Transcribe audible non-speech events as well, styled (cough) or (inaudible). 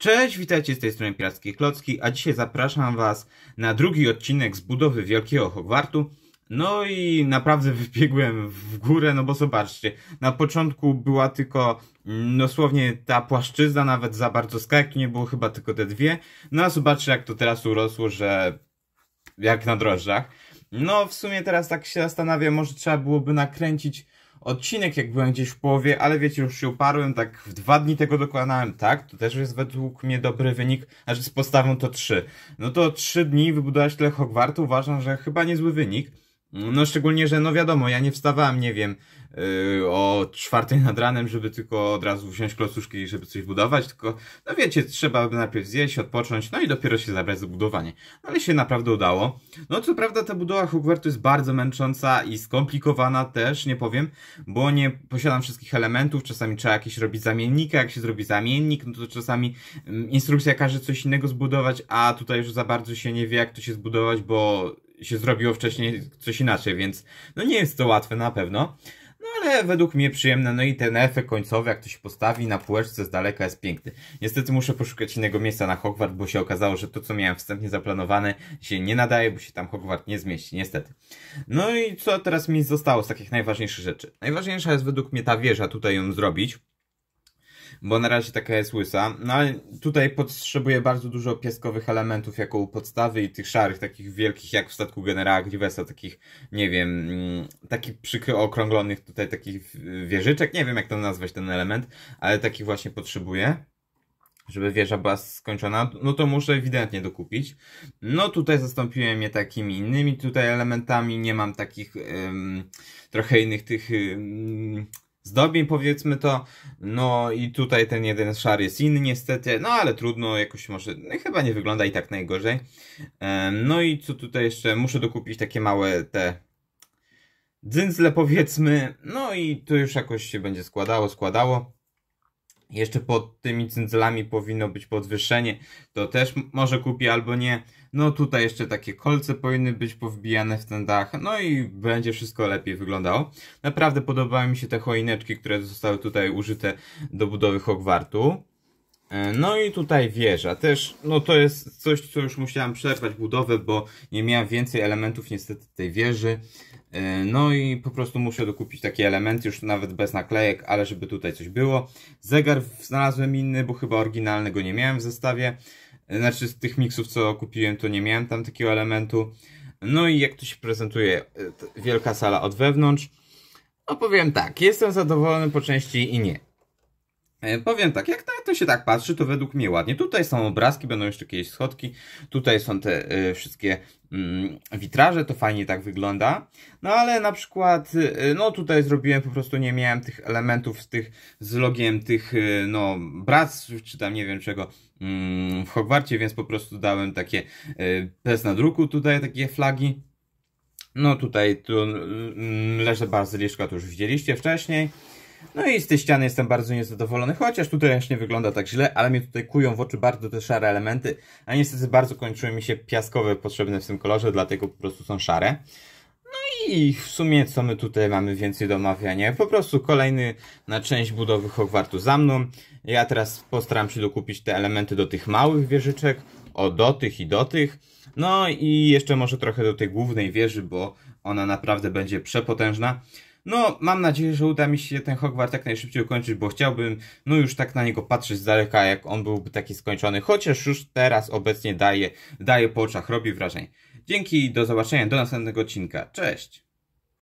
Cześć, witajcie z tej strony Pirackiej Klocki, a dzisiaj zapraszam Was na drugi odcinek z budowy Wielkiego Hogwartu. No i naprawdę (laughs) wybiegłem w górę, no bo zobaczcie, na początku była tylko mm, dosłownie ta płaszczyzna, nawet za bardzo skajek, nie było chyba tylko te dwie. No a zobaczcie jak to teraz urosło, że jak na drożdżach. No w sumie teraz tak się zastanawiam, może trzeba byłoby nakręcić odcinek, jak byłem gdzieś w połowie, ale wiecie, już się uparłem, tak w dwa dni tego dokonałem, tak, to też jest według mnie dobry wynik, znaczy z postawą to trzy. No to trzy dni wybudować tyle Hogwartu uważam, że chyba niezły wynik. No szczególnie, że no wiadomo, ja nie wstawałem, nie wiem, yy, o czwartej nad ranem, żeby tylko od razu wziąć klocuszki i żeby coś budować, tylko, no wiecie, trzeba by najpierw zjeść, odpocząć, no i dopiero się zabrać za budowanie. No ale się naprawdę udało. No co prawda ta budowa Hogwartu jest bardzo męcząca i skomplikowana też, nie powiem, bo nie posiadam wszystkich elementów, czasami trzeba jakieś robić zamiennika, jak się zrobi zamiennik, no to czasami mm, instrukcja każe coś innego zbudować, a tutaj już za bardzo się nie wie, jak to się zbudować, bo się zrobiło wcześniej coś inaczej, więc no nie jest to łatwe na pewno. No ale według mnie przyjemne, no i ten efekt końcowy, jak to się postawi na półeczce z daleka jest piękny. Niestety muszę poszukać innego miejsca na Hogwart, bo się okazało, że to co miałem wstępnie zaplanowane się nie nadaje, bo się tam Hogwart nie zmieści, niestety. No i co teraz mi zostało z takich najważniejszych rzeczy? Najważniejsza jest według mnie ta wieża, tutaj ją zrobić bo na razie taka jest łysa. No ale tutaj potrzebuję bardzo dużo pieskowych elementów jako u podstawy i tych szarych, takich wielkich jak w statku generała Grivesa, takich, nie wiem, mm, takich przykro okrąglonych tutaj takich wieżyczek, nie wiem jak to nazwać ten element, ale takich właśnie potrzebuję żeby wieża była skończona, no to muszę ewidentnie dokupić. No tutaj zastąpiłem je takimi innymi tutaj elementami, nie mam takich um, trochę innych tych um, zdobień, powiedzmy to. No i tutaj ten jeden szar jest inny niestety, no ale trudno, jakoś może, no, chyba nie wygląda i tak najgorzej. No i co tutaj jeszcze, muszę dokupić takie małe te dzyndzle powiedzmy, no i to już jakoś się będzie składało, składało. Jeszcze pod tymi cyndzelami powinno być podwyższenie. To też może kupię albo nie. No tutaj jeszcze takie kolce powinny być powbijane w ten dach. No i będzie wszystko lepiej wyglądało. Naprawdę podobały mi się te choineczki, które zostały tutaj użyte do budowy Hogwartu. E, no i tutaj wieża. Też, no to jest coś, co już musiałem przerwać budowę, bo nie miałem więcej elementów niestety tej wieży. E, no i po prostu muszę dokupić takie elementy, już nawet bez naklejek, ale żeby tutaj coś było. Zegar znalazłem inny, bo chyba oryginalnego nie miałem w zestawie. E, znaczy z tych miksów, co kupiłem, to nie miałem tam takiego elementu. No i jak to się prezentuje, wielka sala od wewnątrz. No powiem tak, jestem zadowolony po części i nie. E, powiem tak, jak na to się tak patrzy, to według mnie ładnie. Tutaj są obrazki, będą jeszcze jakieś schodki. Tutaj są te y, wszystkie y, witraże, to fajnie tak wygląda. No ale na przykład, y, no tutaj zrobiłem po prostu, nie miałem tych elementów z tych, z logiem tych, no, bractw, czy tam nie wiem czego, mm, w Hogwarcie, więc po prostu dałem takie bez nadruku tutaj, takie flagi. No tutaj tu mm, leży bazyliszka, to już widzieliście wcześniej. No i z tej ściany jestem bardzo niezadowolony, chociaż tutaj jeszcze nie wygląda tak źle, ale mnie tutaj kują w oczy bardzo te szare elementy, a niestety bardzo kończyły mi się piaskowe potrzebne w tym kolorze, dlatego po prostu są szare. No i w sumie co my tutaj mamy więcej do omawiania? Po prostu kolejny na część budowy Hogwartu za mną. Ja teraz postaram się dokupić te elementy do tych małych wieżyczek, o do tych i do tych. No i jeszcze może trochę do tej głównej wieży, bo ona naprawdę będzie przepotężna. No, mam nadzieję, że uda mi się ten Hogwart jak najszybciej ukończyć, bo chciałbym, no już tak na niego patrzeć z daleka, jak on byłby taki skończony, chociaż już teraz obecnie daje, daje po oczach, robi wrażenie. Dzięki, do zobaczenia, do następnego odcinka. Cześć!